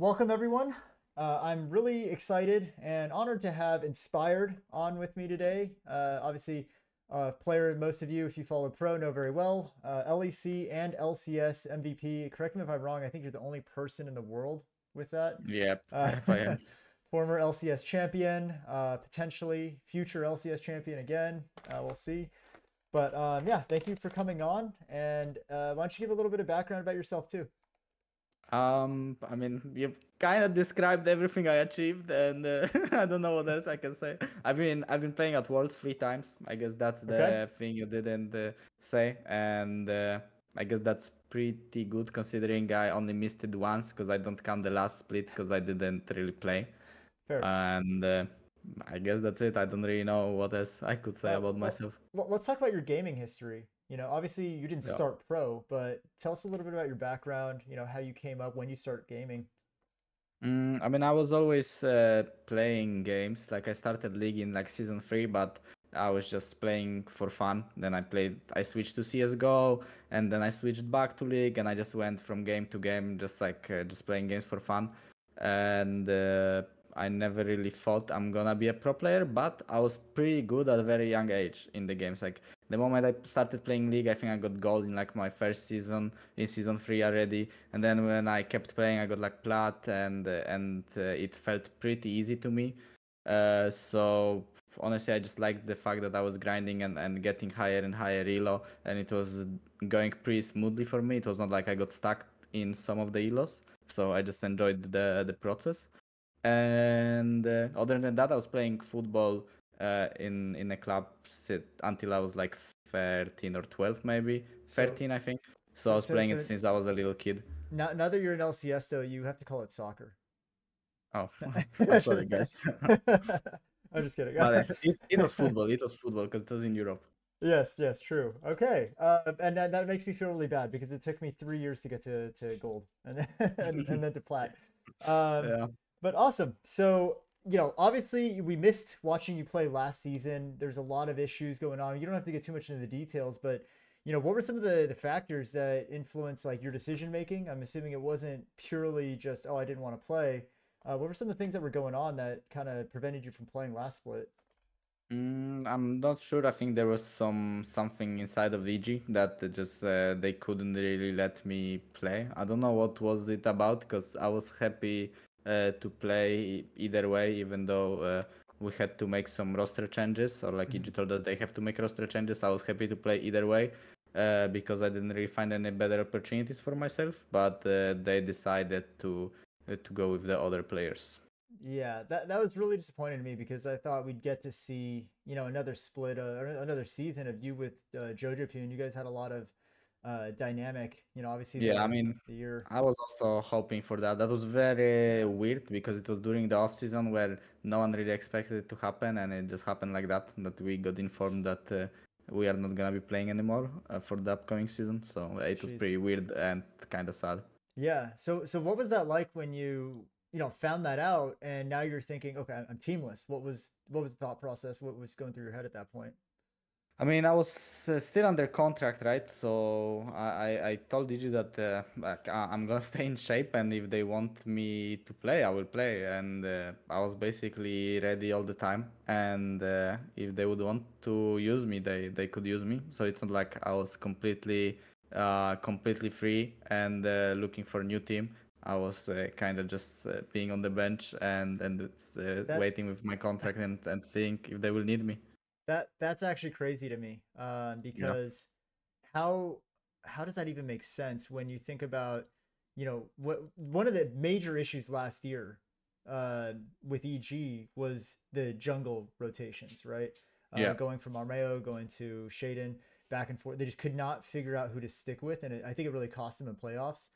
Welcome, everyone. Uh, I'm really excited and honored to have Inspired on with me today. Uh, obviously, a player most of you, if you follow Pro, know very well. Uh, LEC and LCS MVP. Correct me if I'm wrong. I think you're the only person in the world with that. Yep, Uh, I am. former LCS champion, uh, potentially future LCS champion again. Uh, we'll see. But um, yeah, thank you for coming on. And uh, why don't you give a little bit of background about yourself too? Um, I mean, you've kind of described everything I achieved, and uh, I don't know what else I can say. I've been I've been playing at Worlds three times. I guess that's the Okay. thing you didn't uh, say, and uh, I guess that's pretty good considering I only missed it once because I don't count the last split because I didn't really play, Fair. and uh, I guess that's it. I don't really know what else I could say Uh, about well, myself. Let's talk about your gaming history. You know, obviously you didn't Yeah. start pro, but tell us a little bit about your background. You know, how you came up, when you start gaming. Mm, I mean, I was always uh, playing games. Like I started League in like season three, but I was just playing for fun. Then I played, I switched to CS:GO, and then I switched back to League, and I just went from game to game, just like uh, just playing games for fun. And uh, I never really thought I'm gonna be a pro player, but I was pretty good at a very young age in the games. Like the moment I started playing League, I think I got gold in like my first season, in season three already. And then when I kept playing, I got like plat, and uh, and uh, it felt pretty easy to me. Uh, so honestly, I just liked the fact that I was grinding and, and getting higher and higher elo, and it was going pretty smoothly for me. It was not like I got stuck in some of the elos, so I just enjoyed the the process. And uh, other than that, I was playing football uh, in in a club sit, until I was like 13 or 12, maybe So- 13, I think. So, so- I was so- playing it since I was a little kid. Now, now that you're in LCS, though, you have to call it soccer. Oh, I'm sorry, guys. I'm just kidding. But, uh, it, it was football. It was football because it was in Europe. Yes, yes, true. Okay, uh, and that, that makes me feel really bad because it took me three years to get to, to gold and then, and, and then to plat. Um, Yeah. But awesome. So you know, obviously, we missed watching you play last season. There's a lot of issues going on. You don't have to get too much into the details, but you know, what were some of the the factors that influenced like your decision making? I'm assuming it wasn't purely just oh, I didn't want to play. Uh, what were some of the things that were going on that kind of prevented you from playing last split? Mm, I'm not sure. I think there was some something inside of EG that just uh, they couldn't really let me play. I don't know what was it about because I was happy to play either way, even though uh, we had to make some roster changes or like EG told us they have to make roster changes. I was happy to play either way uh, because I didn't really find any better opportunities for myself. But uh, they decided to uh, to go with the other players. Yeah, that that was really disappointing to me because I thought we'd get to see, you know, another split, uh, or another season of you with uh, Jojopyun. You guys had a lot of uh, dynamic, you know, obviously. Yeah, the, I mean, the year. I was also hoping for that. That was very weird because it was during the off season where no one really expected it to happen, and it just happened like that. That we got informed that uh, we are not gonna be playing anymore uh, for the upcoming season. So it was pretty weird and kind of sad. Yeah. So so what was that like when you you know found that out and now you're thinking, okay, I'm teamless. What was what was the thought process? What was going through your head at that point? I mean, I was uh, still under contract, right? So I, I, told EG that uh, like, I'm gonna stay in shape, and if they want me to play, I will play. And uh, I was basically ready all the time. And uh, if they would want to use me, they they could use me. So it's not like I was completely uh, completely free and uh, looking for a new team. I was uh, kind of just uh, being on the bench and and uh, waiting with my contract and, and seeing if they will need me. That that's actually crazy to me, um, because how how does that even make sense when you think about you know what one of the major issues last year uh, with EG was the jungle rotations, right? Uh, Yeah. Going from Armao, going to Shaden, back and forth. They just could not figure out who to stick with, and it, I think it really cost them in playoffs.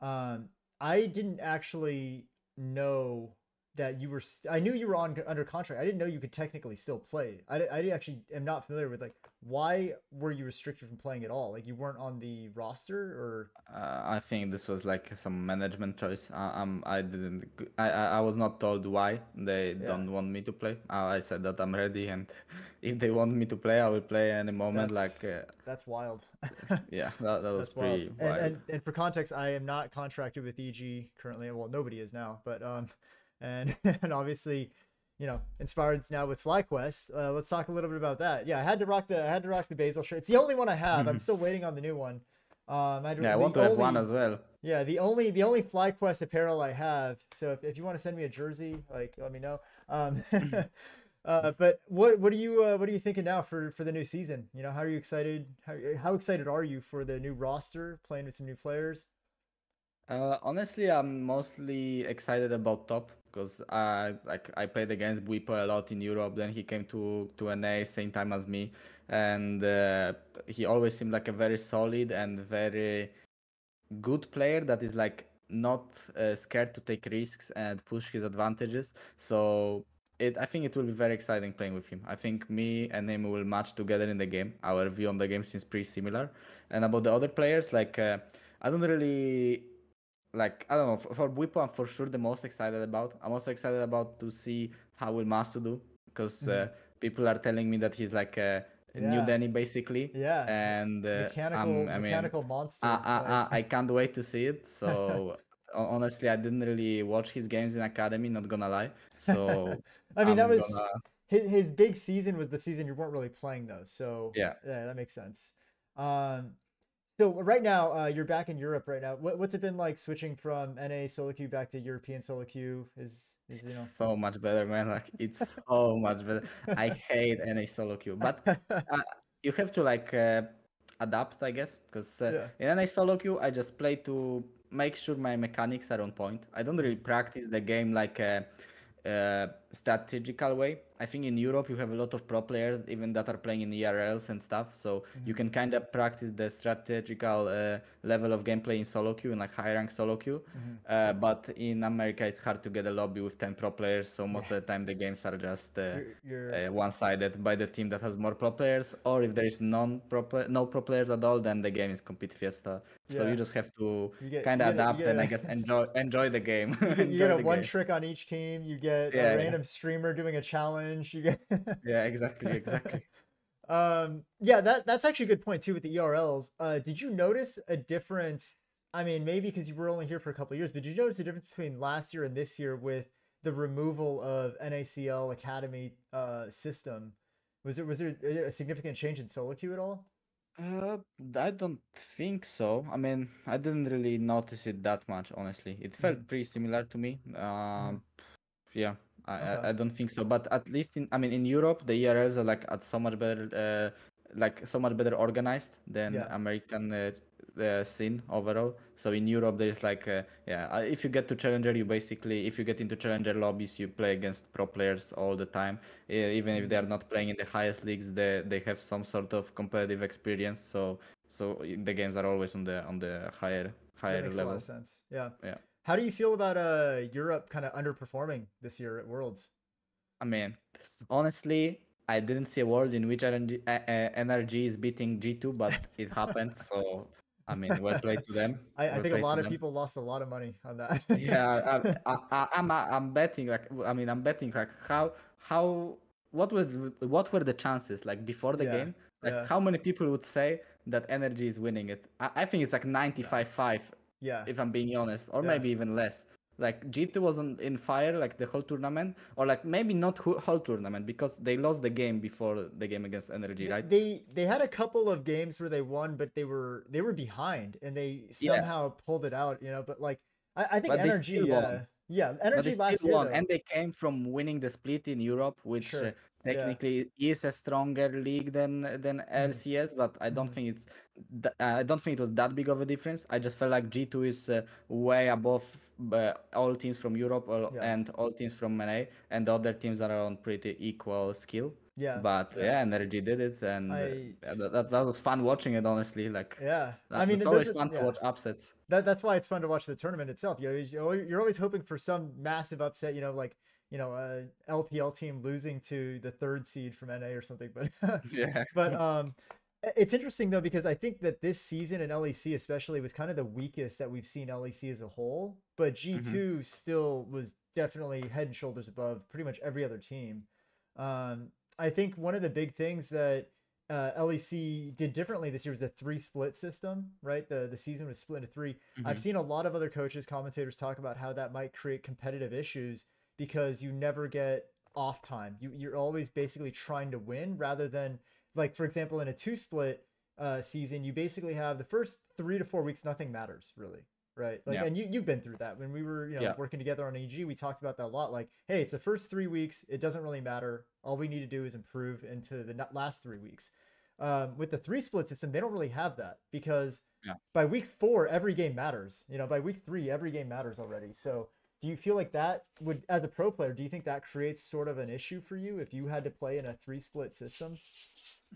Um, I didn't actually know that you were. st- I knew you were on under contract. I didn't know you could technically still play. I, I actually am not familiar with like why were you restricted from playing at all? Like you weren't on the roster or Uh, I think this was like some management choice. I, um, I didn't. I, I was not told why they Yeah. don't want me to play. I said that I'm ready, and if they want me to play, I will play any moment. Like, That's- uh, that's wild. yeah, that, that was That's wild. pretty And, wild. and and for context, I am not contracted with EG currently. Well, nobody is now, but um, and and obviously, you know, inspired now with FlyQuest. Uh, let's talk a little bit about that. Yeah, I had to rock the I had to rock the Basil shirt. It's the only one I have. I'm still waiting on the new one. Um, I, yeah, I the want to have one as well. Yeah, the only the only FlyQuest apparel I have. So if, if you want to send me a jersey, like let me know. Um, uh, but what what are you uh, what are you thinking now for for the new season? You know, how are you excited? How how excited are you for the new roster, playing with some new players? Uh, honestly, I'm mostly excited about top because I like I played against Bwipo a lot in Europe. Then he came to to NA same time as me, and uh, he always seemed like a very solid and very good player that is like not uh, scared to take risks and push his advantages. So it I think it will be very exciting playing with him. I think me and him will match together in the game. Our view on the game seems pretty similar. And about the other players, like uh, I don't really like I don't know for, for I'm for sure the most excited about. I'm also excited about to see how will Massu do because uh, people are telling me that he's like a, a new Danny basically. Yeah, And uh, mechanical I'm, I mean, mechanical monster. I, I, I, I can't wait to see it. So honestly, I didn't really watch his games in academy. Not gonna lie. So I mean, that I'm was gonna- his, his big season was the season you weren't really playing though. So Yeah. yeah, that makes sense. Um, so right now, uh, you're back in Europe right now. What, what's it been like switching from NA solo queue back to European solo queue? Is is you know so much better, man. Like it's so much better. I hate NA solo queue, but uh, you have to like uh, adapt, I guess, because uh, in NA solo queue, I just play to make sure my mechanics are on point. I don't really practice the game like a, uh strategical way. I think in Europe you have a lot of pro players, even that are playing in ERLs and stuff. So you can kind of practice the strategical uh, level of gameplay in solo queue and like high rank solo queue. Uh, but in America, it's hard to get a lobby with 10 pro players. So most of the time, the games are just uh, uh, one-sided by the team that has more pro players, or if there is non pro no pro players at all, then the game is complete fiesta. So Yeah. you just have to kind of get a- you adapt and I guess enjoy enjoy the game. you get, you Enjoy get a one game. trick on each team. You get Yeah, a yeah. random streamer doing a challenge. You get Yeah, exactly, exactly. um yeah that that's actually a good point too with the erls uh did you notice a difference i mean maybe because you were only here for a couple of years but did you notice a difference between last year and this year with the removal of nacl academy uh system was there was there a significant change in solo queue at all Uh, I don't think so. I mean, I didn't really notice it that much, honestly. It felt Mhm. pretty similar to me. Um, yeah, I, Okay. I, I don't think so. But at least in, I mean, in Europe, the ERLs are like at so much better, uh, like so much better organized than Yeah. American uh, uh, scene overall. So in Europe, there is like, uh, yeah, uh, if you get to challenger, you basically, if you get into challenger lobbies, you play against pro players all the time. Even if they are not playing in the highest leagues, they they have some sort of competitive experience. So so the games are always on the on the higher higher that makes a lot of sense yeah Yeah. How do you feel about uh europe kind of underperforming this year at worlds I mean, honestly, I didn't see a world in which NRG, uh, uh, NRG is beating G2, but it happened. So I mean, well played to them. i, I think a lot of them. people lost a lot of money on that yeah I, I, I, I'm I'm betting like I mean I'm betting like how how what was what were the chances like before the Yeah, game like yeah. how many people would say that NRG is winning it I, I think it's like 95 5 yeah if I'm being honest or Yeah. maybe even less like G2 wasn't in fire like the whole tournament or like maybe not whole whole tournament because they lost the game before the game against NRG Th- right They they had a couple of games where they won, but they were they were behind and they Yeah. somehow pulled it out. You know, but like I, I think But they NRG, still won. Uh, yeah, NRG last year. and they came from winning the split in Europe, which Sure, uh, technically is a stronger league than than Mm-hmm. LCS. But I don't Mhm. think it's th- uh, I don't think it was that big of a difference. I just felt like G2 is uh, way above uh, all teams from Europe or, Yeah. and all teams from NA, and the other teams are on pretty equal skill. Yeah. But yeah. yeah, NRG did it, and uh, I yeah, that, that that was fun watching it. Honestly, like yeah. I mean, it's always fun to watch upsets. that that's why it's fun to watch the tournament itself. You always, you're always- hoping for some massive upset. You know, like you know, a LPL team losing to the third seed from NA or something. But Yeah. but um, it's interesting though because I think that this season in LEC especially was kind of the weakest that we've seen LEC as a whole. But G 2 still was definitely head and shoulders above pretty much every other team. Um, I think one of the big things that uh, LEC did differently this year was the three split system, right? The the season was split into 3 I've Mhm. seen a lot of other coaches, commentators talk about how that might create competitive issues because you never get off time. You you're always basically trying to win rather than like for example in a two split uh, season, you basically have the first three to four weeks nothing matters really. Right. Like Yeah. and you you've been through that. When we were, you know, Yeah. working together on EG, we talked about that a lot. Like, hey, it's the first three weeks, it doesn't really matter. All we need to do is improve into the last three weeks. Um, with the three split system, they don't really have that because Yeah. by week four, every game matters. You know, by week three, every game matters already. So do you feel like that would, as a pro player, do you think that creates sort of an issue for you if you had to play in a three split system?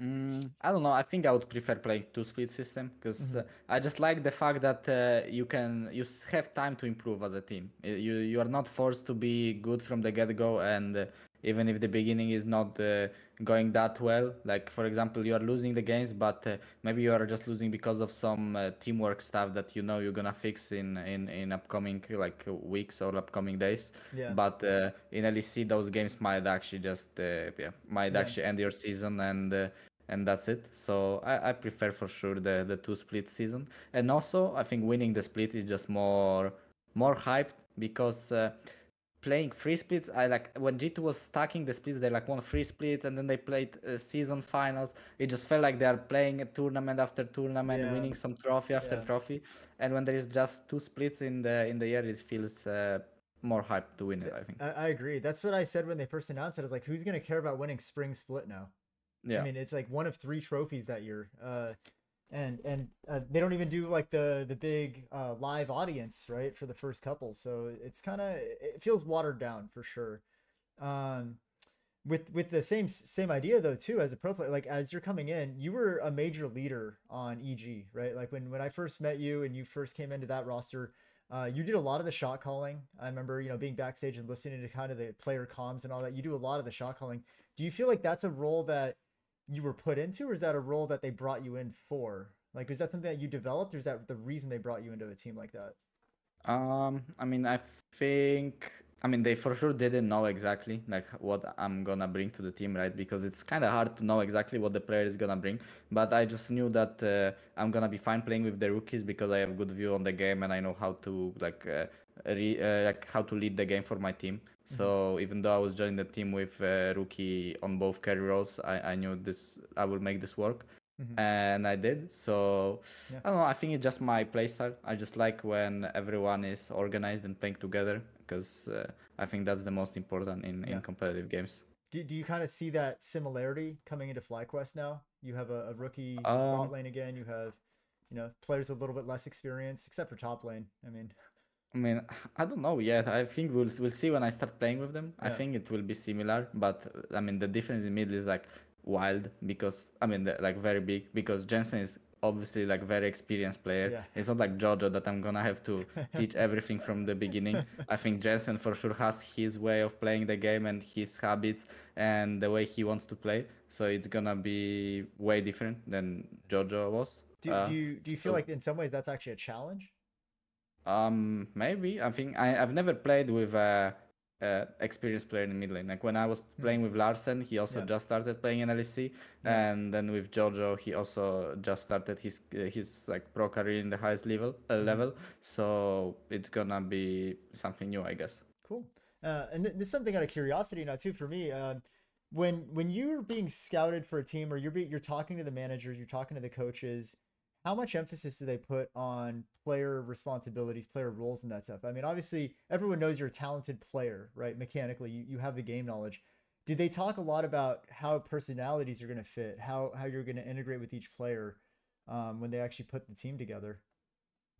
Mm, I don't know. I think I would prefer playing two split system because Mhm. uh, I just like the fact that uh, you can you have time to improve as a team. You you are not forced to be good from the get go, and uh, even if the beginning is not uh, going that well, like for example, you are losing the games, but uh, maybe you are just losing because of some uh, teamwork stuff that you know you're gonna fix in in in upcoming like weeks or upcoming days. Yeah. But uh, in LEC, those games might actually just uh, yeah might Yeah. actually end your season and uh, and that's it. So I, I prefer for sure the the two split season. And also I think winning the split is just more more hyped because. Playing free splits, I like when G2 was stacking the splits. They like won free splits and then they played uh, season finals. It just felt like they are playing a tournament after tournament, Yeah. winning some trophy after Yeah. trophy. And when there is just two splits in the in the year, it feels uh, more hype to win it. I think. I, I agree. That's what I said when they first announced it. I was like, who's going to care about winning spring split now? Yeah. I mean, it's like one of three trophies that year. Uh, and and uh, they don't even do like the the big uh, live audience right for the first couple. So it's kind of it feels watered down for sure. Um with with the same same idea though too as a pro player like as you're coming in you were a major leader on eg right? Like when when i first met you and you first came into that roster uh, you did a lot of the shot calling. I remember you know being backstage and listening to kind of the player comms and all that. You do a lot of the shot calling. Do you feel like that's a role that you were put into or is that a role that they brought you in for like is that something that you developed or is that the reason they brought you into a team like that Um, I mean, I think, I mean, they for sure didn't know exactly like what I'm gonna bring to the team, right? Because it's kind of hard to know exactly what the player is gonna bring. But I just knew that uh, I'm gonna be fine playing with the rookies because I have good view on the game and I know how to like, uh, re- uh, like how to lead the game for my team. So even though I was joining the team with uh, rookie on both carry roles, I, I knew this I will make this work Mhm. and I did. So Yeah. I don't know. I think it's just my playstyle. I just like when everyone is organized and playing together because uh, I think that's the most important in, Yeah. in competitive games. do, do you kind of see that similarity coming into FlyQuest now? You have a, a rookie Um, bot lane again. You have, you know, players a little bit less experience, except for top lane. I mean, I mean, I don't know yet. I think we'll we'll see when I start playing with them. I think it will be similar, but uh, I mean the difference in middle is like wild because I mean like very big because Jensen is obviously like very experienced player. Yeah. It's not like Jojo that I'm gonna have to teach everything from the beginning. I think Jensen for sure has his way of playing the game and his habits and the way he wants to play. So it's gonna be way different than Jojo was. do, Uh, do you do you feel like in some ways that's actually a challenge? Um, maybe. I think I, I've never played with a, a experienced player in mid lane. Like when I was playing with Larssen, he also Yeah. just started playing in LEC, Yeah. and then with Jojo, he also just started his uh, his like pro career in the highest level uh, level. So it's gonna be something new, I guess. Cool. Uh, and th- this is something out of curiosity now too for me. Um, when when you're being scouted for a team or you're be, you're talking to the managers, you're talking to the coaches, how much emphasis do they put on player responsibilities, player roles, and that stuff? I mean, obviously everyone knows you're a talented player, right? Mechanically, you, you have the game knowledge. Did they talk a lot about how personalities are going to fit, how how you're going to integrate with each player um, when they actually put the team together?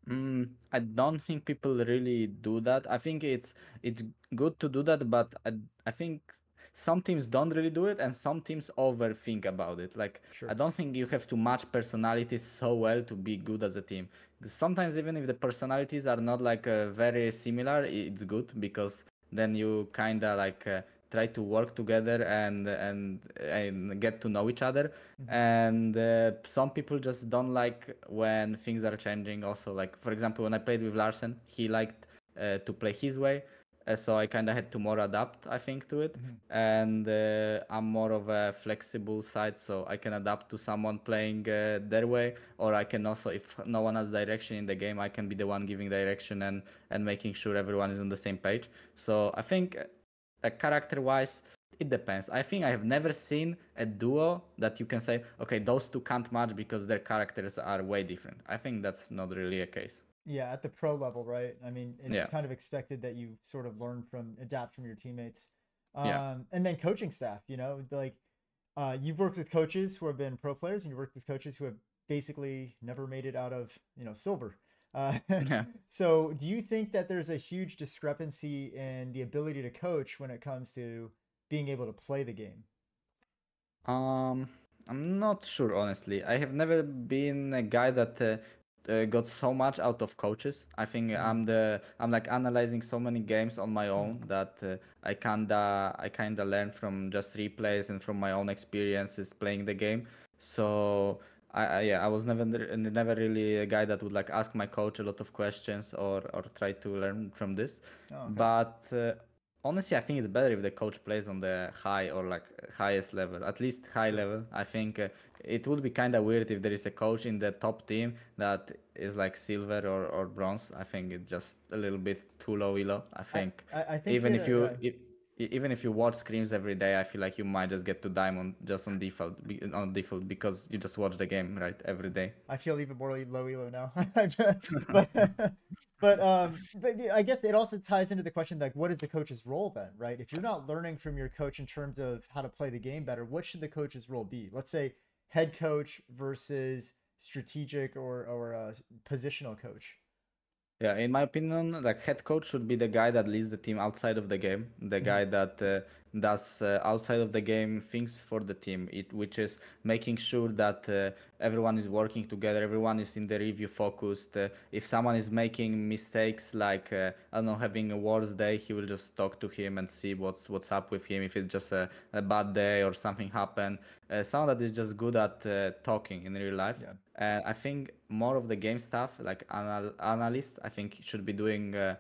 Mm, I don't think people really do that. I think it's it's good to do that, but I, I think some teams don't really do it, and some teams overthink about it. Like Sure. I don't think you have to match personalities so well to be good as a team. Sometimes even if the personalities are not like uh, very similar, it's good because then you kind of like uh, try to work together and and and get to know each other. Mhm. and uh, some people just don't like when things are changing also. Like for example when i played with Larssen he liked uh, to play his way. Uh, so i kind of had to more adapt i think to it. Mhm. and uh, i'm more of a flexible side so i can adapt to someone playing uh, their way. Or i can also if no one has direction in the game i can be the one giving direction and and making sure everyone is on the same page. So i think uh, character wise it depends i think i have never seen a duo that you can say okay those two can't match because their characters are way different i think that's not really a case Yeah, at the pro level, right? I mean, it's Yeah. kind of expected that you sort of learn from, adapt from your teammates. Yeah. Um, and then coaching staff, you know, like uh, you've worked with coaches who have been pro players, and you've worked with coaches who have basically never made it out of, you know, silver. Uh, yeah so, do you think that there's a huge discrepancy in the ability to coach when it comes to being able to play the game? Um, I'm not sure, honestly. I have never been a guy that uh, uh, got so much out of coaches. I think Mhm. I'm the I'm like analyzing so many games on my own Mhm. that uh, I kinda I kinda learn from just replays and from my own experiences playing the game. So I, I yeah I was never never really a guy that would like ask my coach a lot of questions or or try to learn from this. Oh, okay. But uh, honestly, I think it's better if the coach plays on the high or like highest level, at least high level. I think uh, it would be kind of weird if there is a coach in the top team that is like silver or, or bronze. I think it's just a little bit too low elo. I think I, I think even if you e- even if you watch screens every day, I feel like you might just get to diamond just on default on default because you just watch the game right every day. I feel even more low elo now. but but um but I guess it also ties into the question like what is the coach's role then, right? If you're not learning from your coach in terms of how to play the game better, what should the coach's role be? Let's say head coach versus strategic or or uh, positional coach. Yeah, in my opinion, like head coach should be the guy that leads the team outside of the game, the Mhm. guy that uh, does uh, outside of the game things for the team. It which is making sure that uh, everyone is working together, everyone is in the review focused. Uh, if someone is making mistakes, like uh, I don't know, having a worse day, he will just talk to him and see what's what's up with him. If it's just a, a bad day or something happened, uh, someone that is just good at uh, talking in real life. Yeah. And I think more of the game stuff, like anal- analyst, I think should be doing uh,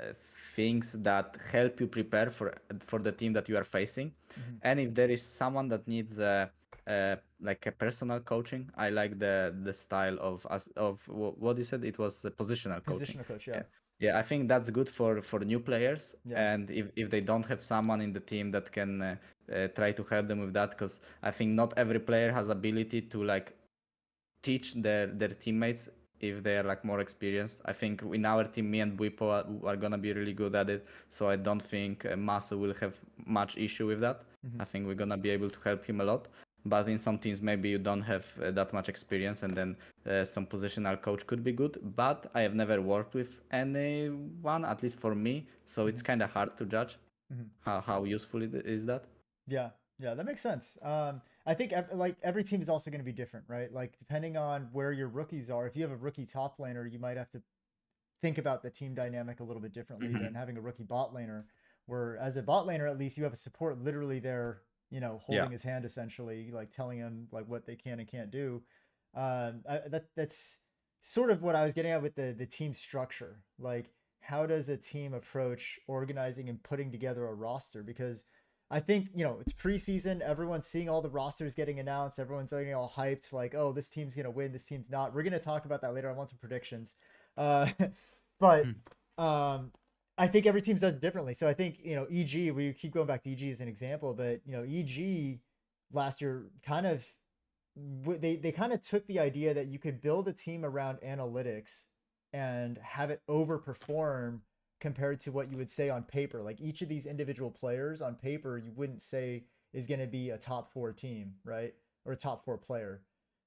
uh, things that help you prepare for for the team that you are facing. Mhm. And if there is someone that needs uh, uh, like a personal coaching, I like the the style of as of wh- what you said. It was positional coaching. Positional coach, yeah. Yeah. Yeah, I think that's good for for new players, Yeah. and if if they don't have someone in the team that can uh, try to help them with that, because I think not every player has ability to like teach their their teammates if they are like more experienced. I think in our team, me and Bwipo are, are gonna be really good at it, so I don't think uh, Massu will have much issue with that. Mhm. I think we're gonna be able to help him a lot. But in some teams, maybe you don't have uh, that much experience, and then uh, some positional coach could be good. But I have never worked with anyone, at least for me, so it's kind of hard to judge Mhm. how, how useful it is that. Yeah, yeah, that makes sense. Um, I think like every team is also going to be different, right? Like depending on where your rookies are, if you have a rookie top laner, you might have to think about the team dynamic a little bit differently Mhm. than having a rookie bot laner. Where as a bot laner, at least you have a support literally there, you know, holding Yeah. his hand essentially, like telling him like what they can and can't do. Um, I, that that's sort of what I was getting at with the the team structure. Like, how does a team approach organizing and putting together a roster? Because I think you know it's preseason. Everyone's seeing all the rosters getting announced. Everyone's getting all hyped, like, "Oh, this team's gonna win. This team's not." We're gonna talk about that later. I want some predictions, uh, but um, I think every team does it differently. So I think you know EG. We keep going back to EG as an example, but you know EG last year kind of they they kind of took the idea that you could build a team around analytics and have it overperform compared to what you would say on paper. Like each of these individual players on paper, you wouldn't say is going to be a top four team, right? Or a top four player,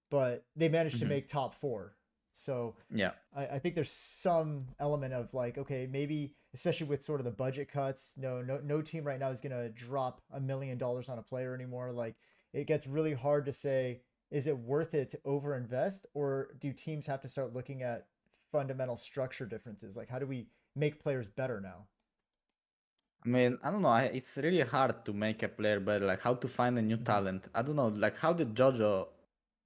but they managed to Mhm. make top four. So yeah, I, I think there's some element of like, okay, maybe especially with sort of the budget cuts, no, no, no team right now is gonna drop a million dollars on a player anymore. Like it gets really hard to say, is it worth it to overinvest, or do teams have to start looking at fundamental structure differences? Like how do we make players better now? I mean, I don't know. I, it's really hard to make a player better. Like how to find a new Mhm. talent. I don't know. Like how did Jojo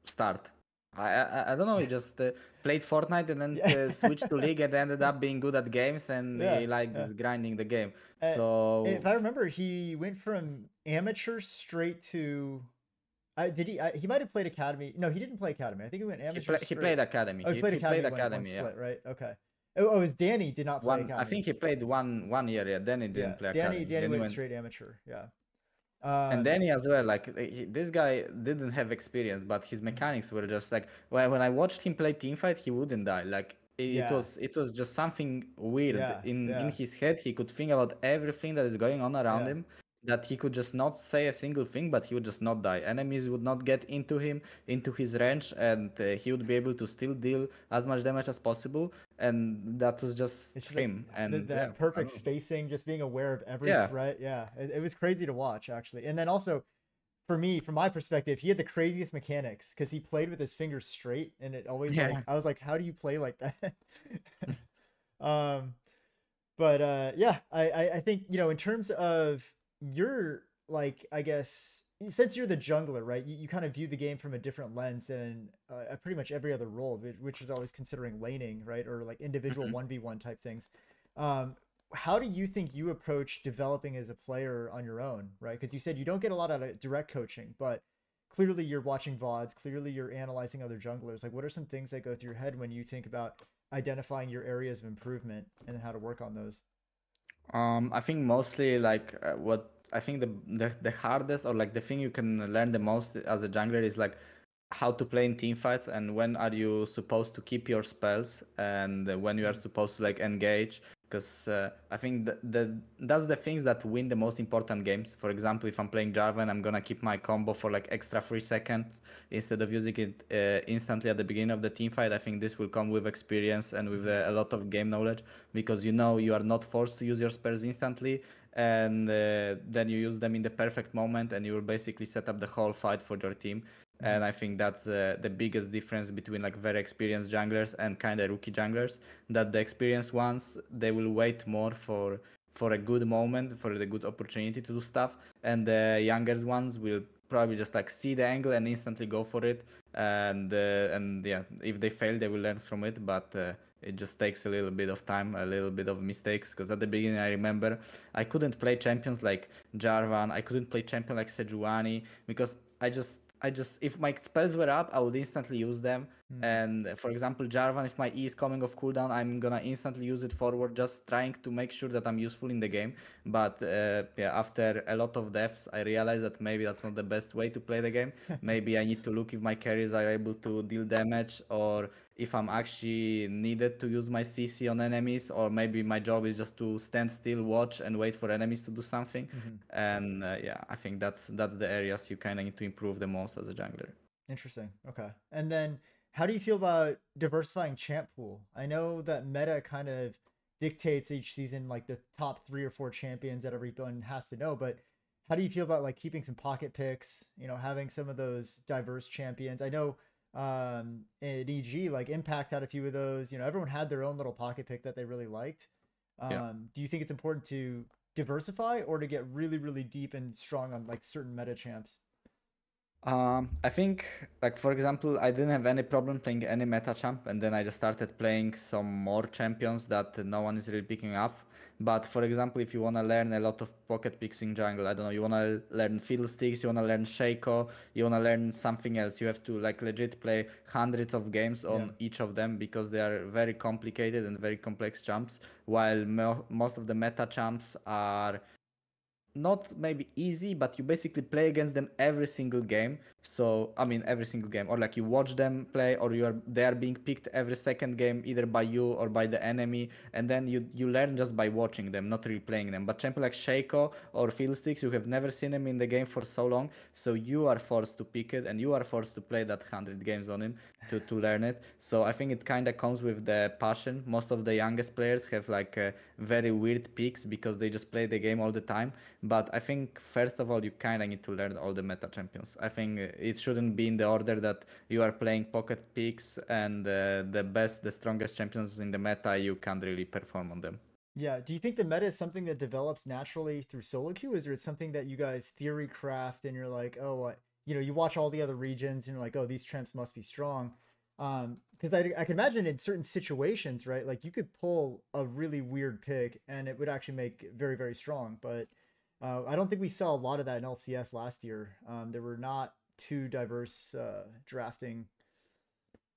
start? I I, I don't know. He just uh, played Fortnite and then Yeah. uh, switched to League and ended up being good at games and Yeah, he liked yeah. grinding the game. Uh, so If I remember, he went from amateur straight to. I did he? I, he might have played academy. No, he didn't play academy. I think he went he, amateur. play, he played academy. Oh, he, played academy. played one yeah. split, right? Okay. Oh, oh, his Danny did not play One. I think he played one one year. Yeah, Danny didn't yeah. play Danny, academy. Danny he went went- straight amateur. Yeah. Um, and Danny as well. Like he, this guy didn't have experience, but his mechanics were just like when when I watched him play teamfight, he wouldn't die. Like it, it was it was just something weird Yeah, in yeah. in his head. He could think about everything that is going on around Yeah. him. That he could just not say a single thing, but he would just not die. Enemies would not get into him, into his range, and uh, he would be able to still deal as much damage as possible. And that was just It's just him. th- and that yeah, perfect spacing, just being aware of every Yeah. threat. Yeah, it, it was crazy to watch actually. And then also, for me, from my perspective, he had the craziest mechanics because he played with his fingers straight, and it always like I was like, how do you play like that? um, but uh, yeah, I, I I think you know in terms of your like I guess since you're the jungler, right? You, you kind of view the game from a different lens than uh, pretty much every other role, which, is always considering laning, right, or like individual Mhm. one v one type things. Um, how do you think you approach developing as a player on your own, right? Because you said you don't get a lot out of direct coaching, but clearly you're watching VODs, clearly you're analyzing other junglers. Like, what are some things that go through your head when you think about identifying your areas of improvement and how to work on those? Um, I think mostly like uh, what I think the, the the hardest or like the thing you can learn the most as a jungler is like how to play in team fights and when are you supposed to keep your spells and when you are supposed to like engage because uh, I think that the, that's the things that win the most important games. For example, if I'm playing Jarvan, I'm gonna keep my combo for like extra three seconds instead of using it uh, instantly at the beginning of the team fight. I think this will come with experience and with uh, a lot of game knowledge because you know you are not forced to use your spells instantly and uh, then you use them in the perfect moment and you will basically set up the whole fight for your team and i think that's uh, the biggest difference between like very experienced junglers and kind of rookie junglers that the experienced ones they will wait more for for a good moment for the good opportunity to do stuff and the younger ones will probably just like see the angle and instantly go for it and uh, and yeah if they fail they will learn from it but uh, it just takes a little bit of time a little bit of mistakes because at the beginning i remember i couldn't play champions like jarvan i couldn't play champion like sejuani because i just i just if my spells were up i would instantly use them Hmm. and for example jarvan if my e is coming off cooldown i'm gonna instantly use it forward just trying to make sure that i'm useful in the game but uh, yeah after a lot of deaths i realized that maybe that's not the best way to play the game maybe i need to look if my carries are able to deal damage or if i'm actually needed to use my cc on enemies or maybe my job is just to stand still watch and wait for enemies to do something Mhm. and uh, yeah i think that's that's the areas you kind of need to improve the most as a jungler Interesting. Okay. And then how do you feel about diversifying champ pool? I know that meta kind of dictates each season like the top three or four champions that everyone has to know, but how do you feel about like keeping some pocket picks, you know, having some of those diverse champions? I know um at EG like Impact had a few of those, you know, everyone had their own little pocket pick that they really liked. Um Yeah. do you think it's important to diversify or to get really really deep and strong on like certain meta champs? Um, I think, like for example, I didn't have any problem playing any meta champ, and then I just started playing some more champions that no one is really picking up. But for example, if you wanna learn a lot of pocket picks in jungle, I don't know, you wanna learn fiddlesticks, you wanna learn Shaco, you wanna learn something else, you have to like legit play hundreds of games on Yeah. each of them because they are very complicated and very complex champs. While mo- most of the meta champs are not maybe easy, but you basically play against them every single game. So I mean, every single game, or like you watch them play, or you are they are being picked every second game either by you or by the enemy, and then you you learn just by watching them, not really playing them. But champion like Shaco or Fiddlesticks, you have never seen him in the game for so long, so you are forced to pick it, and you are forced to play that hundred games on him to to learn it. So I think it kind of comes with the passion. Most of the youngest players have like uh, very weird picks because they just play the game all the time. But I think first of all, you kind of need to learn all the meta champions. I think it shouldn't be in the order that you are playing pocket picks and uh, the best, the strongest champions in the meta. You can't really perform on them. Yeah. Do you think the meta is something that develops naturally through solo queue? Is it something that you guys theory craft and you're like, oh, what? You know, you watch all the other regions and you're like, oh, these champs must be strong. Um, because I, I can imagine in certain situations, right? Like you could pull a really weird pick and it would actually make very, very strong. But uh, I don't think we saw a lot of that in LCS last year. Um, there were not too diverse uh, drafting.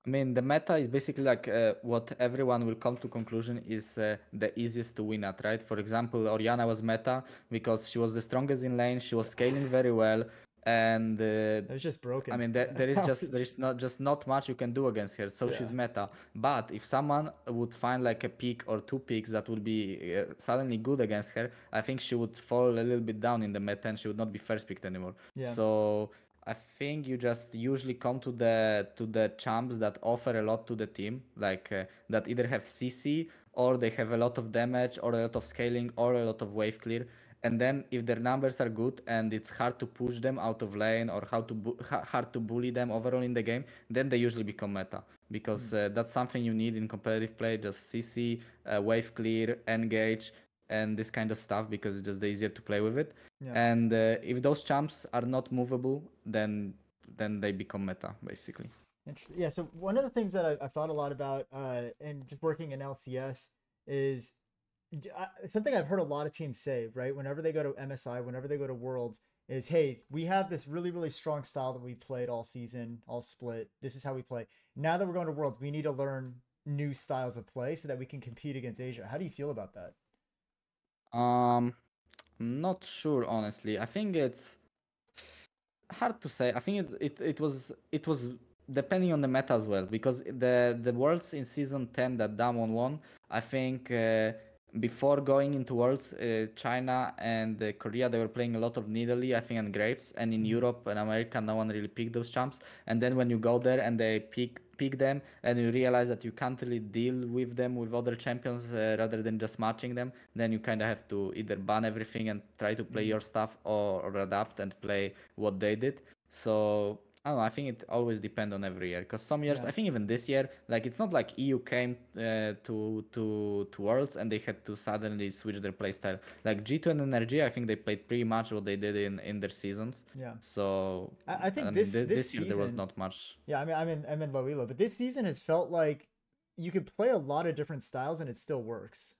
I mean, the meta is basically like uh, what everyone will come to conclusion is uh, the easiest to win at, right? For example, Orianna was meta because she was the strongest in lane. She was scaling very well and uh, it was just broken. I mean, there, there is just there is not just not much you can do against her, so yeah. she's meta. But if someone would find like a pick or two picks that would be uh, suddenly good against her, I think she would fall a little bit down in the meta and she would not be first picked anymore. Yeah. So I think you just usually come to the to the champs that offer a lot to the team, like uh, that either have CC or they have a lot of damage or a lot of scaling or a lot of wave clear and then if their numbers are good and it's hard to push them out of lane or how to bu- hard to bully them overall in the game then they usually become meta because mm. uh, that's something you need in competitive play just cc uh, wave clear engage and this kind of stuff because it's just easier to play with it yeah. and uh, if those champs are not movable then then they become meta basically Interesting. yeah so one of the things that I, have thought a lot about uh, and just working in lcs is something I've heard a lot of teams say, right? Whenever they go to MSI, whenever they go to Worlds, is hey, we have this really, really strong style that we played all season, all split. This is how we play. Now that we're going to Worlds, we need to learn new styles of play so that we can compete against Asia. How do you feel about that? Um, I'm not sure, honestly. I think it's hard to say. I think it, it, it was it was depending on the meta as well because the the worlds in season 10 that Damwon won, I think. Uh, before going into Worlds, uh, China and uh, Korea they were playing a lot of Nidalee, I think, and Graves, and in mm-hmm. Europe and America, no one really picked those champs. And then when you go there and they pick pick them, and you realize that you can't really deal with them with other champions uh, rather than just matching them, then you kind of have to either ban everything and try to play mm-hmm. your stuff, or, or adapt and play what they did. So I don't know. I think it always depends on every year because some years, yeah. I think even this year, like it's not like EU came uh, to to to Worlds and they had to suddenly switch their playstyle. Like G2 and NRG, I think they played pretty much what they did in in their seasons. Yeah. So I, I think I this, mean, this, this year season, there was not much. Yeah, I mean, I'm in I'm in low elo, but this season has felt like you could play a lot of different styles and it still works.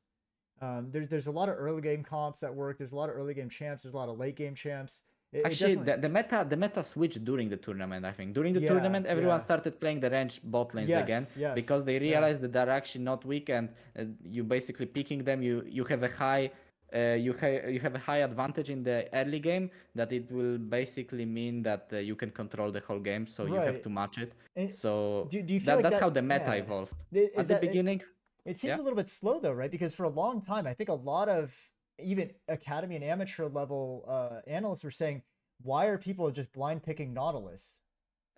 Um, there's there's a lot of early game comps that work. There's a lot of early game champs. There's a lot of late game champs. It, Actually, it the, the, meta the meta switched during the tournament. I think during the yeah, tournament, everyone yeah. started playing the range bot lanes yes, again yes, because they realized yeah. that they're actually not weak, and uh, you basically picking them. You you have a high. Uh, you, ha- you have a high advantage in the early game that it will basically mean that uh, you can control the whole game so right. you have to match it and so do, do you feel that, like that's that, how the meta evolved Is at that, the beginning it, it seems a little bit slow though right because for a long time i think a lot of even academy and amateur level uh, analysts were saying why are people just blind picking Nautilus?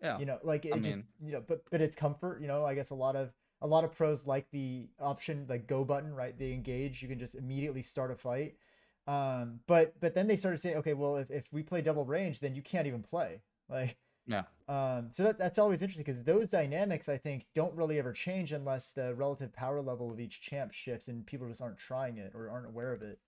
Yeah. You know, like it I just mean... you know, but but it's comfort, you know, I guess a lot of a lot of pros like the option like go button, right? They engage, you can just immediately start a fight. Um, but but then they started saying, okay, well if, if we play double range, then you can't even play. Like yeah. Um, so that, that's always interesting because those dynamics, I think, don't really ever change unless the relative power level of each champ shifts and people just aren't trying it or aren't aware of it.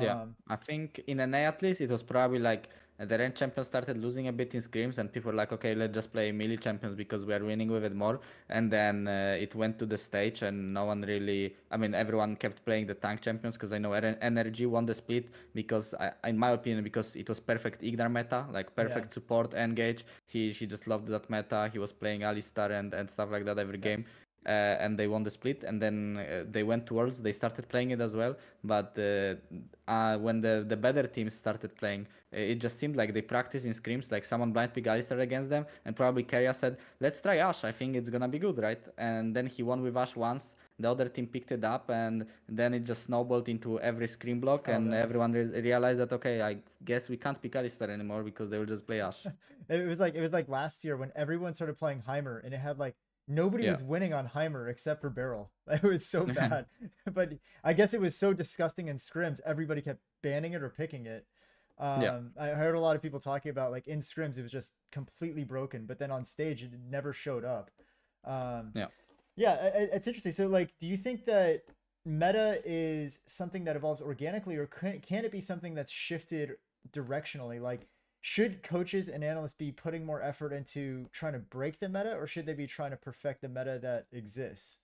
Yeah, um, I think in NA at least it was probably like the ranked champions started losing a bit in scrims, and people were like, okay, let's just play melee champions because we are winning with it more. And then uh, it went to the stage, and no one really. I mean, everyone kept playing the tank champions because I know NRG won the split because, I, in my opinion, because it was perfect Ignar meta, like perfect yeah. support engage. He he just loved that meta. He was playing Alistar and and stuff like that every yeah. game uh, and they won the split. And then uh, they went to Worlds. They started playing it as well. But uh, uh, when the the better teams started playing, uh, it just seemed like they practiced in scrims. Like someone blind pick Alistar against them, and probably Keria said, "Let's try Ashe. I think it's gonna be good, right?" And then he won with Ashe once. The other team picked it up, and then it just snowballed into every scrim block, Oh, and no. everyone re- realized that okay, I guess we can't pick Alistar anymore because they will just play Ashe. It was like it was like last year when everyone started playing Heimer and it had like nobody Yeah. was winning on Heimer except for Beryl. It was so bad. but I guess it was so disgusting in scrims, everybody kept banning it or picking it. Um, Yeah. I heard a lot of people talking about like in scrims it was just completely broken, but then on stage it never showed up. Um, Yeah. Yeah, it's interesting. So like, do you think that meta is something that evolves organically, or can, can it be something that's shifted directionally? Like, should coaches and analysts be putting more effort into trying to break the meta, or should they be trying to perfect the meta that exists?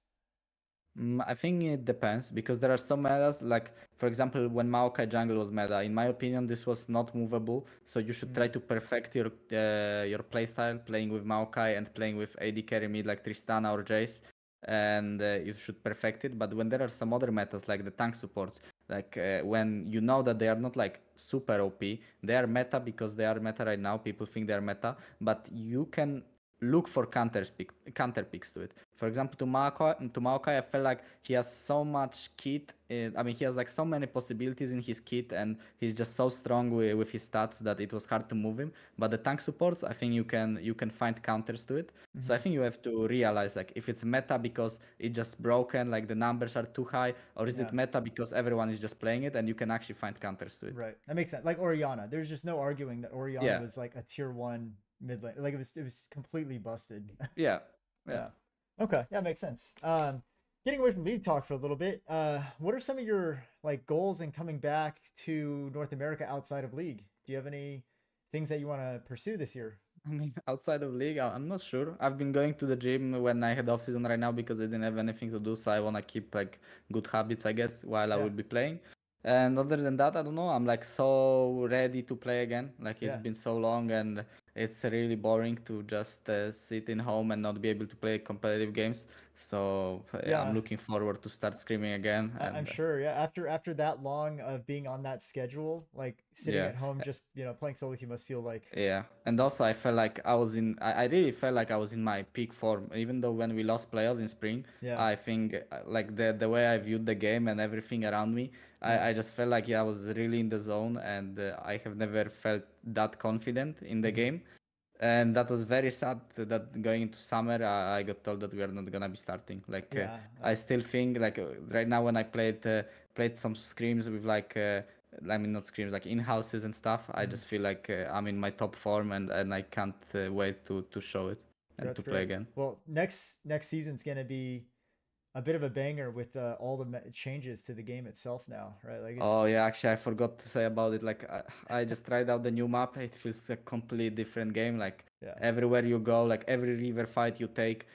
Mm, I think it depends because there are some metas, like for example, when Maokai jungle was meta, in my opinion, this was not movable. So you should try to perfect your uh, your playstyle, playing with Maokai and playing with AD carry mid like Tristana or Jace, and uh, you should perfect it. But when there are some other metas like the tank supports, like uh, when you know that they are not like super OP, they are meta because they are meta right now. People think they are meta, but you can look for counter pick, counter picks to it. For example, to Maokai, to Maokai, I felt like he has so much kit. In, I mean, he has like so many possibilities in his kit, and he's just so strong with, with his stats that it was hard to move him. But the tank supports, I think you can you can find counters to it. So mm-hmm. I think you have to realize like if it's meta because it's just broken, like the numbers are too high, or is Yeah. it meta because everyone is just playing it and you can actually find counters to it. Right, that makes sense. Like Orianna, there's just no arguing that Orianna Yeah. was like a tier one mid lane. Like it was, it was completely busted. Yeah. Yeah. Okay. Yeah, makes sense. Um, getting away from league talk for a little bit. Uh, what are some of your like goals in coming back to North America outside of league? Do you have any things that you want to pursue this year? I mean, outside of league, I- I'm not sure. I've been going to the gym when I had off season right now because I didn't have anything to do, so I wanna keep like good habits, I guess, while I Yeah. will be playing. And other than that, I don't know. I'm like so ready to play again. Like it's Yeah. been so long, and it's really boring to just uh, sit in home and not be able to play competitive games. So Yeah. I'm looking forward to start scrimming again. I- I'm uh, sure. Yeah. After after that long of being on that schedule, like sitting Yeah. at home, just you know playing solo queue must feel like Yeah, and also I felt like I was in. I, I really felt like I was in my peak form, even though when we lost playoffs in spring, Yeah. I think uh, like the the way I viewed the game and everything around me, I, I just felt like yeah, I was really in the zone, and uh, I have never felt that confident in the Mhm. game, and that was very sad that going into summer I, I got told that we are not gonna be starting. Like uh. I still think like uh, right now when I played uh, played some scrims with like uh, I mean not scrims like in houses and stuff. I Mhm. just feel like uh, I'm in my top form and and I can't uh, wait to to show it and That's to play again. Well, next next season's gonna be a bit of a banger with uh, all the changes to the game itself now, right? Like it's, Oh yeah, actually I forgot to say about it. Like I, I just tried out the new map. It feels a completely different game. Like yeah. everywhere you go, like every river fight you take,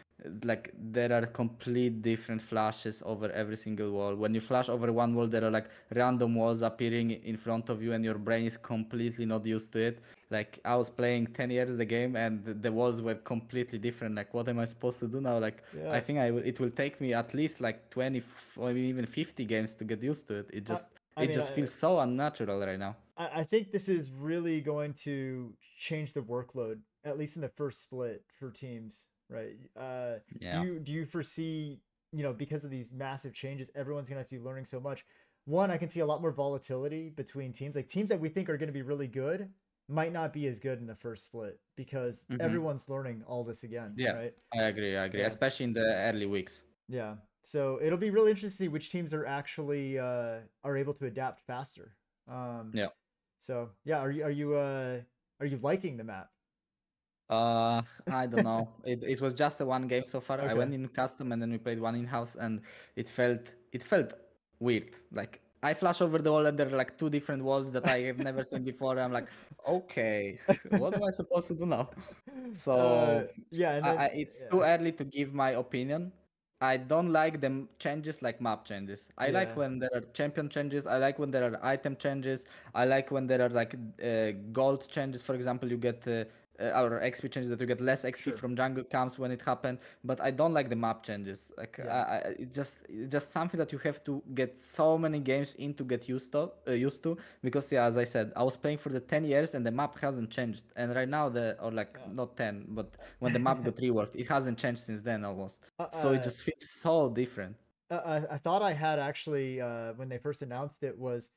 like there are complete different flashes over every single wall. When you flash over one wall, there are like random walls appearing in front of you, and your brain is completely not used to it. Like I was playing 10 years the game, and the, walls were completely different. Like what am I supposed to do now? Like Yeah. I think I will, it will take me at least like 20 f- or even 50 games to get used to it. It just I it mean, just I- feels so unnatural right now. I, I think this is really going to change the workload, at least in the first split for teams, right? Uh, Yeah. Do you do you foresee, you know, because of these massive changes, everyone's gonna have to be learning so much. One, I can see a lot more volatility between teams. Like teams that we think are going to be really good might not be as good in the first split because Mhm. everyone's learning all this again. Yeah. Right. I agree. I agree. Yeah. Especially in the early weeks. Yeah. So it'll be really interesting to see which teams are actually uh, are able to adapt faster. Um, Yeah. So yeah, are you are you uh are you liking the map? Uh, I don't know. It it was just a one game so far. I went in custom and then we played one in house, and it felt it felt weird. Like I flash over the wall and there are like two different walls that I have never seen before. I'm like, okay, what am I supposed to do now? So Uh, yeah, and then, I, it's yeah. too early to give my opinion. I don't like them changes like map changes. I like when there are champion changes. I like when there are item changes. I like when there are like uh, gold changes. For example, you get uh, uh, or XP changes that you get less XP Sure. from jungle camps when it happened. But I don't like the map changes. Like Yeah. I, I, it's just it's just something that you have to get so many games in to get used to. Uh, used to because yeah, as I said, I was playing for the ten years and the map hasn't changed. And right now the or like Yeah. not ten, but when the map got reworked, it hasn't changed since then almost. Uh, So it uh, just feels so different. uh, I, I thought I had actually uh, when they first announced it was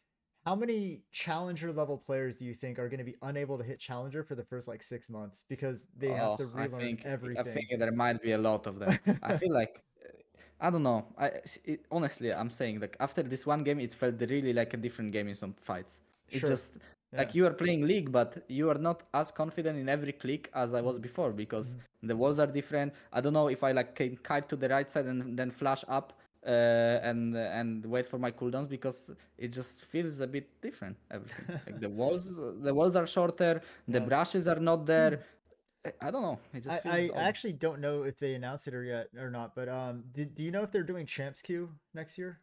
how many challenger level players do you think are going to be unable to hit challenger for the first like six months because they have to Oh, I relearn think everything? I think there might be a lot of them. I feel like uh, I don't know. I it, honestly, I'm saying like after this one game, it felt really like a different game in some fights. It's Sure. just like you are playing League, but you are not as confident in every click as I Mm-hmm. was before because the walls are different. I don't know if I like can kite to the right side and then flash up uh, and and wait for my cooldowns because it just feels a bit different. Everything like the walls, the walls are shorter, the Yeah. brushes are not there. I- I don't know. It just I, feels I odd. actually don't know if they announced it or yet or not, but um, do, do you know if they're doing Champs Queue next year?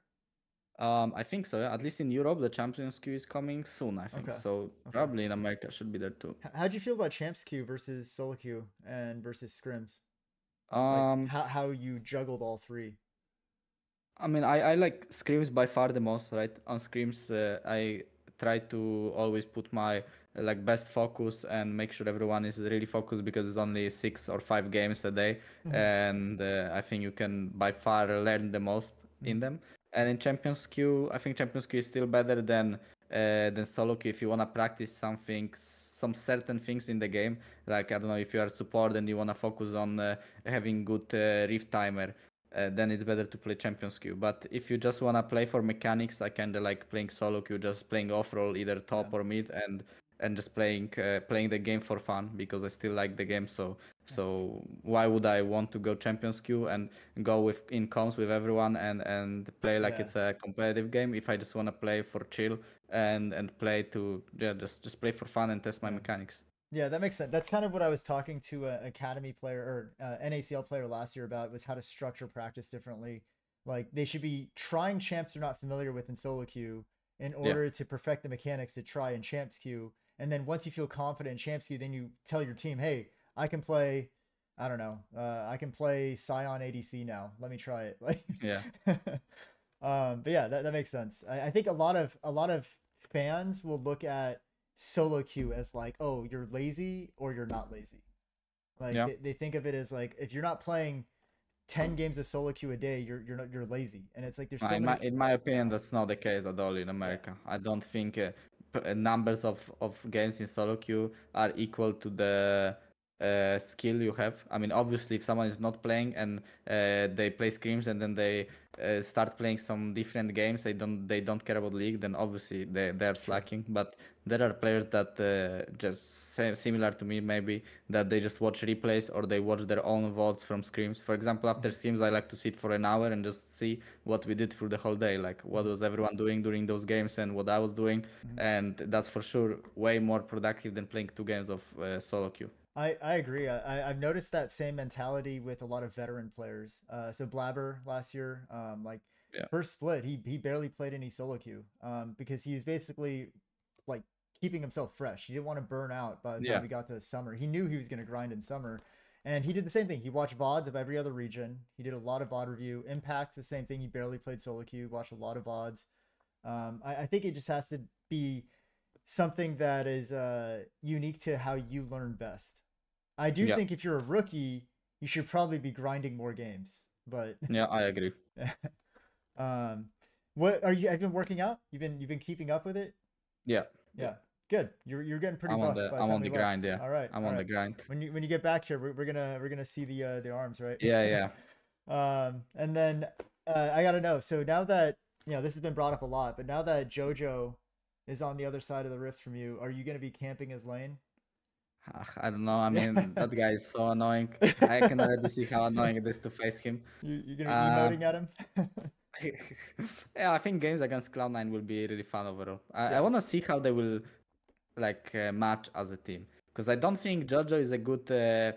Um, I think so. Yeah. At least in Europe, the Champions Queue is coming soon. I think Okay, so. okay. Probably in America should be there too. How do you feel about Champs Queue versus Solo Queue and versus Scrims? Like, Um, how how you juggled all three? I mean, I, I like Scrims by far the most, right? On Scrims, uh, I try to always put my like best focus and make sure everyone is really focused because it's only six or five games a day, Mhm. and uh, I think you can by far learn the most in Mhm. them. And in Champions Queue, I think Champions Queue is still better than uh, than solo queue if you wanna practice something, some certain things in the game. Like I don't know if you are support and you wanna focus on uh, having good uh, rift timer uh, then it's better to play Champions Queue. But if you just wanna play for mechanics, I kinda like playing solo queue, just playing off role either top Yeah. or mid, and and just playing uh, playing the game for fun because I still like the game. So so why would I want to go Champions Queue and go with in comms with everyone and and play like Yeah. it's a competitive game if I just wanna play for chill and and play to yeah just just play for fun and test my mechanics. Yeah, that makes sense. That's kind of what I was talking to an academy player or uh, NACL player last year about was how to structure practice differently. Like they should be trying champs they're not familiar with in solo queue in order to perfect the mechanics to try in champs queue. And then once you feel confident in champs queue, then you tell your team, "Hey, I can play. I don't know. Uh, I can play Sion ADC now. Let me try it." Like, Yeah. um, but yeah, that, that makes sense. I, I think a lot of a lot of fans will look at solo queue as like, oh, you're lazy or you're not lazy. Like Yeah. they, they think of it as like if you're not playing ten games of solo queue a day, you're you're not you're lazy. And it's like there's so in, many. my, in my opinion, that's not the case at all in America. I don't think uh, p- uh, numbers of, of games in solo queue are equal to the uh, skill you have. I mean, obviously, if someone is not playing and uh, they play scrims and then they uh, start playing some different games, they don't they don't care about league. Then obviously they they're slacking. But there are players that uh, just similar to me maybe that they just watch replays or they watch their own vods from scrims. For example, after scrims, I like to sit for an hour and just see what we did through the whole day, like what was everyone doing during those games and what I was doing, Mhm. and that's for sure way more productive than playing two games of uh, solo queue. I, I agree. I, I've noticed that same mentality with a lot of veteran players. Uh, so Blabber last year, um, like Yeah. first split, he he barely played any solo queue, um, because he's basically like keeping himself fresh. He didn't want to burn out by the time we got to the summer. He knew he was going to grind in summer, and he did the same thing. He watched vods of every other region. He did a lot of VOD review. Impact, the same thing. He barely played solo queue. Watched a lot of vods. Um, I, I think it just has to be something that is uh, unique to how you learn best. I do Yeah. think if you're a rookie, you should probably be grinding more games. But Yeah, I agree. um, what are you? Have you been working out? You've been you've been keeping up with it? Yeah, Yeah, good. You're you're getting pretty I'm buff. on the I'm on the left. grind. Yeah, All right. I'm all on the grind. When you when you get back here, we're, we're gonna we're gonna see the uh, the arms, right? Yeah, yeah. um, and then uh, I gotta know. So now that you know this has been brought up a lot, but now that JoJo is on the other side of the rift from you, are you gonna be camping his lane? I don't know. I mean, that guy is so annoying. I can already see how annoying it is to face him. You you're gonna Uh, be emoting at him? yeah, I think games against Cloud9 will be really fun overall. I, Yeah. I want to see how they will like uh, match as a team because I don't think Jojo is a good. Uh,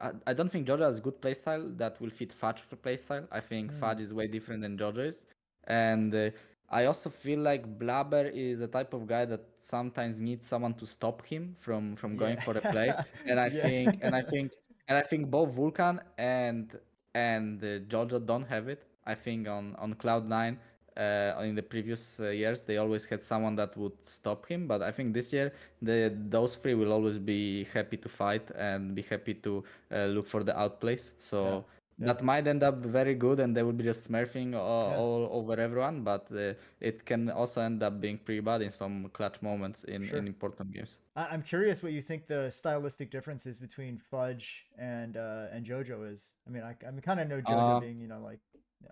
I, I don't think Jojo has a good playstyle that will fit Fudge for playstyle. I think Mm. Fudge is way different than Jojo is, and uh, I also feel like Blabber is a type of guy that sometimes needs someone to stop him from from going Yeah. for a play, and I Yeah. think and I think and I think both Vulcan and and uh, Jojo don't have it. I think on on Cloud Nine. Uh, in the previous uh, years, they always had someone that would stop him, but I think this year the those three will always be happy to fight and be happy to uh, look for the outplays. So Yeah. That might end up very good and they will be just smurfing all, all over everyone but uh, it can also end up being pretty bad in some clutch moments in, Sure. in important games I- I'm curious what you think the stylistic differences between Fudge and uh, and JoJo is. I mean, I, I mean, kind of know JoJo Uh, being, you know, like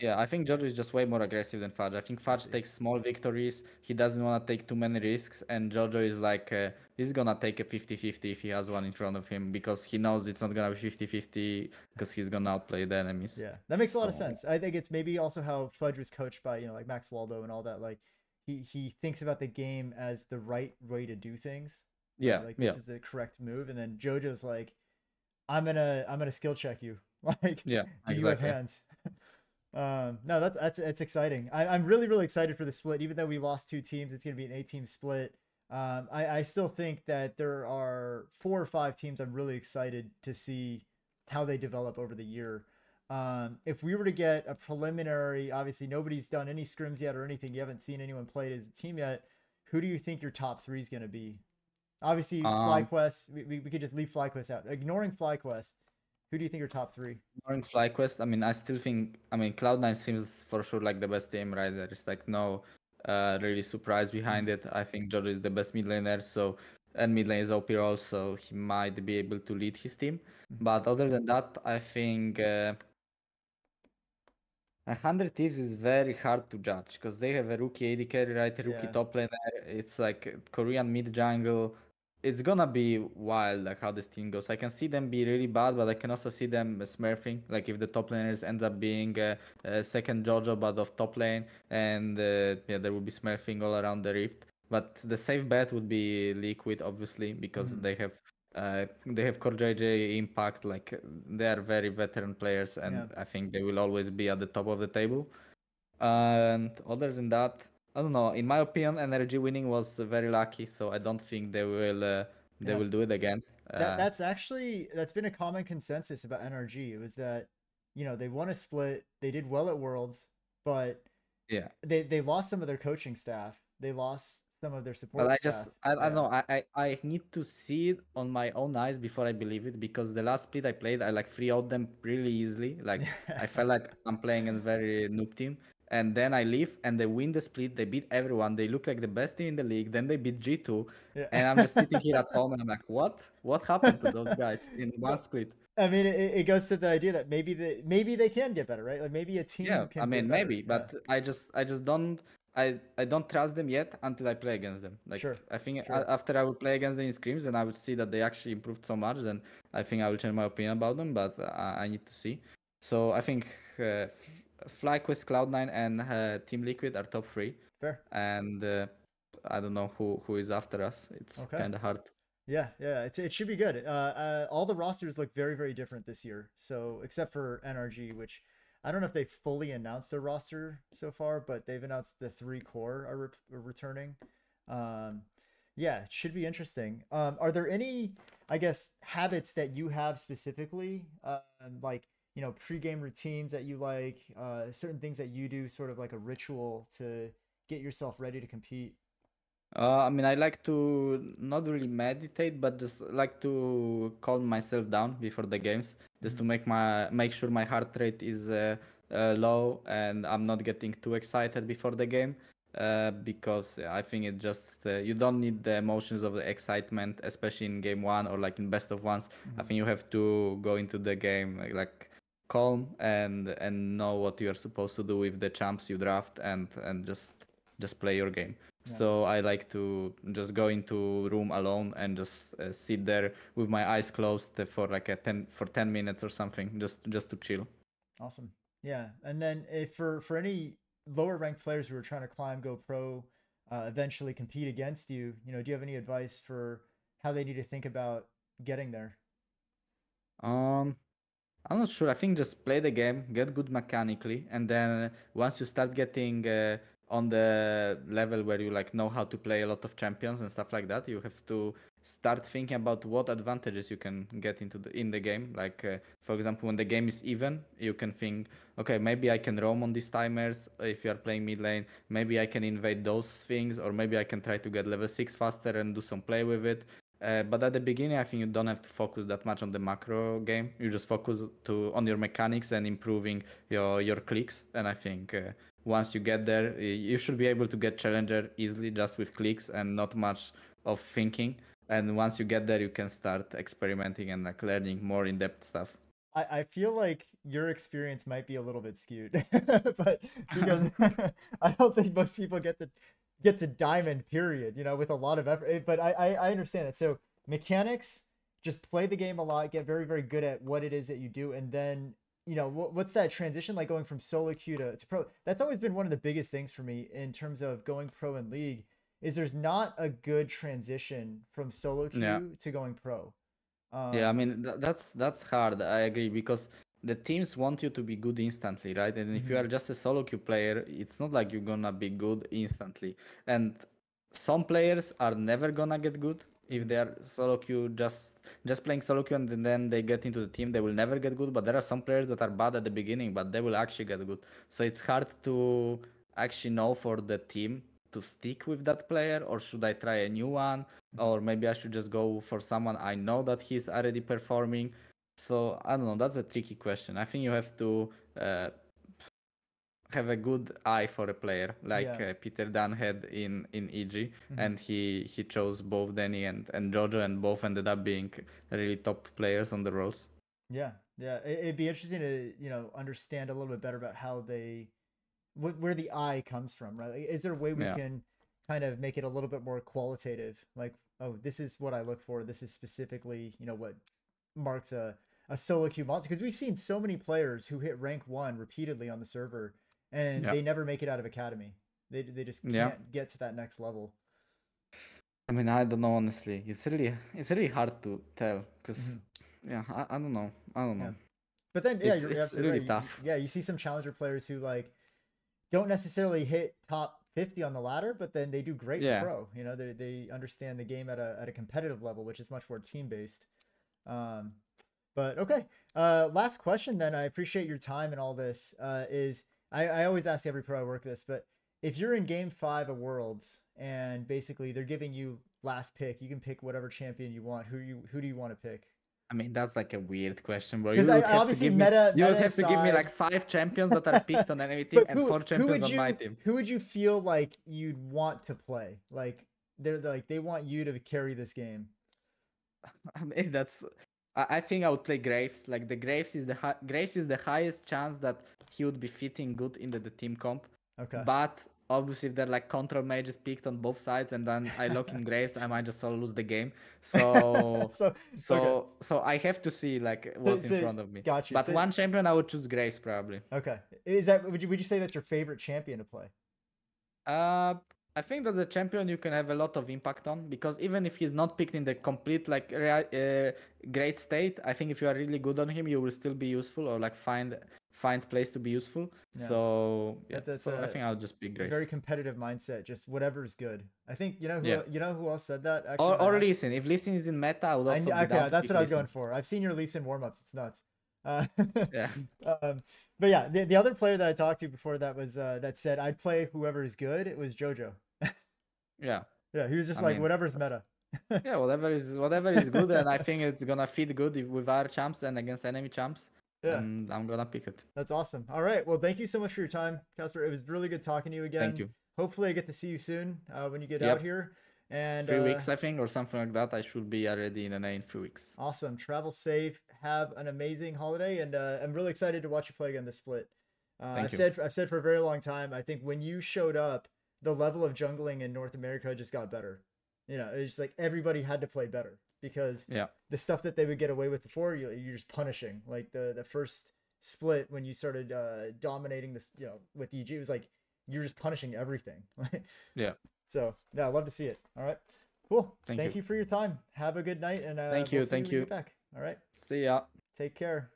yeah i think jojo is just way more aggressive than fudge i think fudge takes small victories he doesn't want to take too many risks and jojo is like uh, he's gonna take a 50-50 if he has one in front of him because he knows it's not gonna be 50-50 because he's gonna outplay the enemies Yeah, that makes a lot of sense. I think it's maybe also how Fudge was coached by you know like Max Waldo and all that. Like he he thinks about the game as the right way to do things. yeah like yeah this is the correct move, and then JoJo's like, I'm gonna I'm gonna skill check you. Like, yeah do you have hands? Um, no, that's that's it's exciting. I, I'm really really excited for the split. Even though we lost two teams, it's gonna be an eight team split. Um, I I still think that there are four or five teams I'm really excited to see how they develop over the year. Um, if we were to get a preliminary, obviously nobody's done any scrims yet or anything. You haven't seen anyone play it as a team yet. Who do you think your top three is going to be? Obviously, Um, FlyQuest. We, we, we could just leave FlyQuest out. Ignoring FlyQuest, who do you think are top three? Ignoring FlyQuest, I mean, I still think, I mean, Cloud9 seems for sure like the best team, right? There is like no uh, really surprise behind it. I think Jojo is the best mid laner, so and mid lane is OP role, so he might be able to lead his team. Mhm. But other than that, I think uh, a hundred thieves is very hard to judge because they have a rookie AD carry, right? A rookie Yeah. top laner. It's like Korean mid jungle. It's gonna be wild, like how this team goes. I can see them be really bad, but I can also see them smurfing. Like if the top laners ends up being a, a second JoJo, but of top lane, and uh, yeah, there will be smurfing all around the rift. But the safe bet would be Liquid, obviously, because Mhm. they have uh, they have CoreJJ Impact. Like they are very veteran players, and Yeah. I think they will always be at the top of the table. And other than that, I don't know. In my opinion, NRG winning was very lucky, so I don't think they will uh, they Yeah. will do it again. That, Uh, that's actually that's been a common consensus about NRG. It was that you know they won a split, they did well at Worlds, but yeah. they they lost some of their coaching staff. They lost some of their support But I staff. just I, I don't know I, I I need to see it on my own eyes before I believe it because the last split I played I like 3 out them really easily like I felt like I'm playing a very noob team and then I leave and they win the split they beat everyone they look like the best team in the league then they beat G2 Yeah. and I'm just sitting here at home and I'm like what what happened to those guys in one split I mean, it, it goes to the idea that maybe the maybe they can get better, right? Like maybe a team. yeah can I mean maybe Yeah. but I just I just don't I, I don't trust them yet until I play against them. Like Sure, I think sure. a- after I will play against them in scrims and I would see that they actually improved so much, then I think I will change my opinion about them. But I, I need to see. So I think uh, FlyQuest, Cloud9, and uh, Team Liquid are top three, fair. and uh, I don't know who who is after us. It's Okay. kind of hard. Yeah, yeah, it's it should be good. Uh, uh, all the rosters look very, very different this year. So except for NRG, which I don't know if they fully announced their roster so far, but they've announced the three core are, re- are returning. Um, yeah, it should be interesting. Um, are there any, I guess, habits that you have specifically, uh, like you know, pre-game routines that you like, uh, certain things that you do, sort of like a ritual to get yourself ready to compete? Uh, I mean, I like to not really meditate, but just like to calm myself down before the games, just to make my make sure my heart rate is uh, uh, low and I'm not getting too excited before the game. Uh, because I think it just uh, you don't need the emotions of the excitement, especially in game one or like in best of ones. I think you have to go into the game like, like calm and and know what you are supposed to do with the champs you draft and and just just play your game. Yeah. So I like to just go into room alone and just uh, sit there with my eyes closed for like a 10 for 10 minutes or something just just to chill. Awesome. Yeah, and then if for for any lower ranked players who are trying to climb Go Pro, uh, eventually compete against you, you know, do you have any advice for how they need to think about getting there? Um I'm not sure. I think just play the game, get good mechanically, and then once you start getting uh, on the level where you like know how to play a lot of champions and stuff like that you have to start thinking about what advantages you can get into the in the game. Like uh, for example when the game is even you can think okay maybe i can roam on these timers if you are playing mid lane. Maybe i can invade those things or maybe i can try to get level 6 faster and do some play with it uh, but at the beginning, I think you don't have to focus that much on the macro game. You just focus to on your mechanics and improving your your clicks. And I think uh, once you get there, you should be able to get challenger easily just with clicks and not much of thinking. And once you get there, you can start experimenting and like learning more in depth stuff. I, I feel like your experience might be a little bit skewed, but because I don't think most people get to get to diamond period, you know, with a lot of effort. Eh, but I, I, I understand it. So mechanics, just play the game a lot, get very, very good at what it is that you do, and then you know what, what's that transition like going from solo queue to, to pro that's always been one of the biggest things for me in terms of going pro in league is there's not a good transition from solo queue yeah. to going pro um, yeah i um, mean th- that's that's hard i agree because the teams want you to be good instantly right? And if mm-hmm. you are just a solo queue player it's not like you're gonna be good instantly. And some players are never gonna get good. If they are solo queue just just playing solo queue and then they get into the team they will never get good. But there are some players that are bad at the beginning but they will actually get good. So it's hard to actually know for the team to stick with that player or should i try a new one? Or maybe i should just go for someone i know that he's already performing so i don't know that's a tricky question i think you have to uh, have a good eye for a player like yeah. uh, Peter Dun had in in EG, mm-hmm. and he he chose both Danny and and Jojo, and both ended up being really top players on the roles. Yeah, yeah, it'd be interesting to you know understand a little bit better about how they, where the eye comes from, right? Is there a way we yeah. can kind of make it a little bit more qualitative? Like, oh, this is what I look for. This is specifically you know what marks a a solo queue monster because we've seen so many players who hit rank one repeatedly on the server and they never make it out of academy. They they just can't get to that next level. I mean, I don't know honestly. It's really it's really hard to tell because mm-hmm. yeah, I, I don't know. I don't know. Yeah. But then yeah, it's, you're it's really right. tough. You, yeah, you see some challenger players who like don't necessarily hit top 50 on the ladder, but then they do great yeah. pro. You know, they they understand the game at a at a competitive level, which is much more team based. Um, but okay. Uh, last question then. I appreciate your time and all this. Uh, is I, I always ask every pro I work this, but if you're in game five of Worlds and basically they're giving you last pick, you can pick whatever champion you want. Who you who do you want to pick? I mean, that's like a weird question, bro. You would I, have to give meta, me, you would have to give me like five champions that are picked on enemy team and four champions on you, my team. Who would you feel like you'd want to play? Like they're like they want you to carry this game. I mean, that's I think I would play Graves. Like the Graves is the hi- Graves is the highest chance that he would be fitting good into the team comp. Okay. But obviously, if they're like control mages picked on both sides, and then I lock in Graves, I might just solo lose the game. So so so, okay. so I have to see like what's so, in front of me. Gotcha. But so, one champion, I would choose Graves probably. Okay. Is that would you would you say that's your favorite champion to play? Uh, I think that the champion you can have a lot of impact on because even if he's not picked in the complete like uh, great state, I think if you are really good on him, you will still be useful or like find find place to be useful. Yeah. So yeah, that's, so a, I think I'll just pick Graves. Very competitive mindset, just whatever is good. I think you know who yeah. you know who else said that. Actually, or or Lee Sin. If Lee Sin is in meta, I would also. I, okay, that's what I was going for. I've seen your Lee Sin warm ups. It's nuts. Uh, yeah. Um, but yeah, the, the other player that I talked to before that was uh, that said I'd play whoever is good. It was JoJo. Yeah. Yeah, he was just I like mean, whatever's meta. yeah, whatever is whatever is good, and I think it's gonna fit good if, with our champs and against enemy champs. Yeah, and I'm gonna pick it. That's awesome. All right, well, thank you so much for your time, Casper. It was really good talking to you again. Thank you. Hopefully, I get to see you soon uh, when you get yep. out here. And three uh, weeks, I think, or something like that. I should be already in NA in three weeks. Awesome. Travel safe. Have an amazing holiday, and uh, I'm really excited to watch you play again this split. Uh, I've you. said I've said for a very long time. I think when you showed up, the level of jungling in North America just got better. You know, it's just like everybody had to play better because yeah. the stuff that they would get away with before, you, you're just punishing. Like the the first split when you started uh, dominating this, you know, with EG, it was like you're just punishing everything. yeah. So yeah, I love to see it. All right. Cool. Thank, thank you. you. for your time. Have a good night and uh, thank you. We'll thank you. back. All right. See ya. Take care.